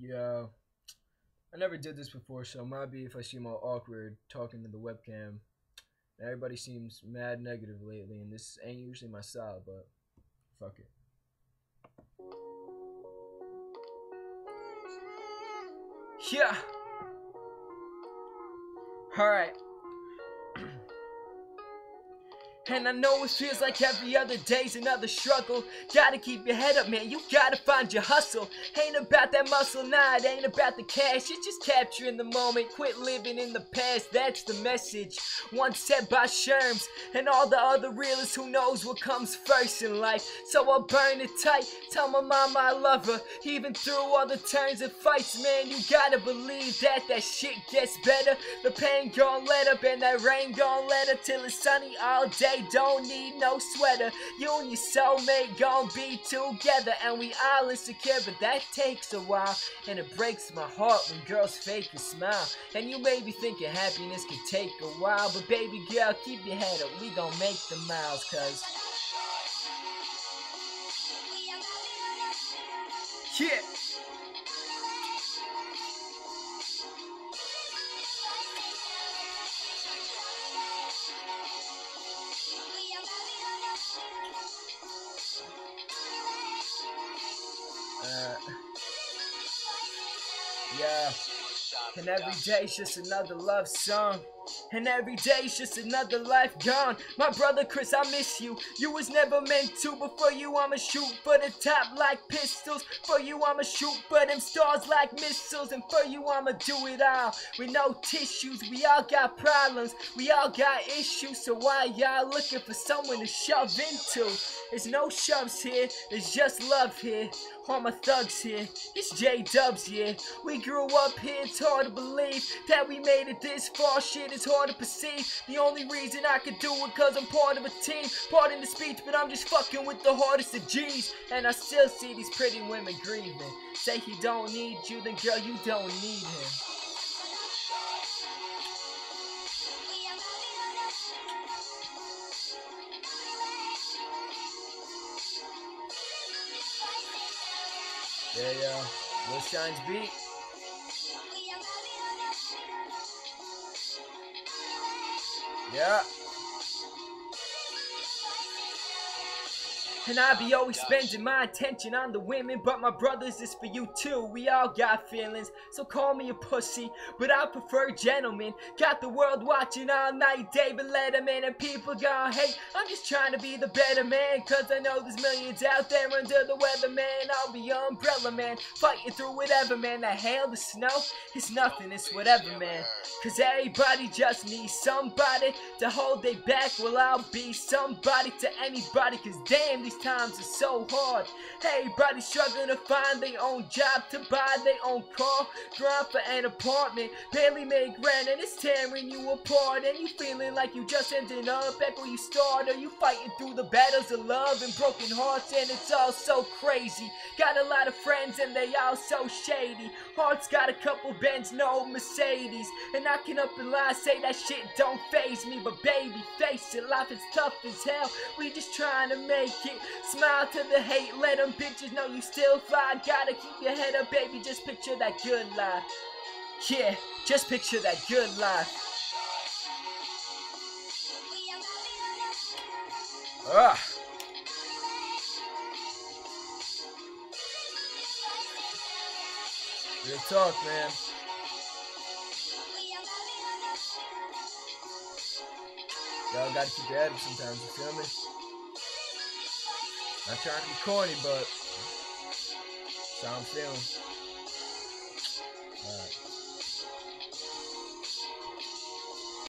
Yeah. I never did this before, so it might be if I seem all awkward talking to the webcam. Everybody seems mad negative lately, and this ain't usually my style, but fuck it. Yeah. Alright. And I know it feels like every other day's another struggle. Gotta keep your head up, man. You gotta find your hustle. Ain't about that muscle, nah, it ain't about the cash. It's just capturing the moment. Quit living in the past, that's the message. Once said by Sherms and all the other realists who knows what comes first in life. So I'll burn it tight. Tell my mama I love her. Even through all the turns and fights, man, you gotta believe that that shit gets better. The pain gon' let up and that rain gon' let up till it's sunny all day don't need no sweater. You and your soulmate gon' be together, and we all insecure, but that takes a while. And it breaks my heart when girls fake a smile. And you may be thinking happiness could take a while, but baby girl, keep your head up. We gon' make the miles, cause. Yeah. Yeah. And every day's just another love song. And every day's just another life gone. My brother Chris, I miss you. You was never meant to, but for you I'ma shoot for the top like pistols. For you I'ma shoot for them stars like missiles. And for you I'ma do it all with no tissues. We all got problems, we all got issues. So why y'all looking for someone to shove into? There's no shoves here, there's just love here. All my thugs here, it's J Dubs yeah. We grew up here, it's hard to believe that we made it this far. Shit is hard to perceive. The only reason I can do it cause I'm part of a team. Pardon the speech, but I'm just fucking with the hardest of G's. And I still see these pretty women grieving. Say he don't need you, then girl, you don't need him. Yeah, yeah. Lil Shine's beat. Yeah. And I be always spending my attention on the women, but my brothers is for you too. We all got feelings, so call me a pussy, but I prefer gentlemen. Got the world watching all night, David Letterman, and people gon' hate. I'm just trying to be the better man, cause I know there's millions out there under the weather, man. I'll be umbrella man, fighting through whatever, man. The hail, the snow, it's nothing, it's whatever, man. Cause everybody just needs somebody to hold they back. Well, I'll be somebody to anybody, cause damn, these times are so hard. Everybody struggling to find their own job, to buy their own car, grind for an apartment, barely make rent, and it's tearing you apart. And you feeling like you just ended up back where you started. You fighting through the battles of love and broken hearts, and it's all so crazy. Got a lot of friends, and they all so shady. Heart's got a couple bends, no Mercedes, and I can up and lie, say that shit don't faze me, but baby, face it, life is tough as hell. We just trying to make it. Smile to the hate, let them bitches know you still fly. Gotta keep your head up, baby, just picture that good life. Yeah, just picture that good life. Ah. Real talk, man. Y'all gotta keep your head up sometimes, you feel me? Not trying to be corny, but that's how I'm feeling. All right. Uh,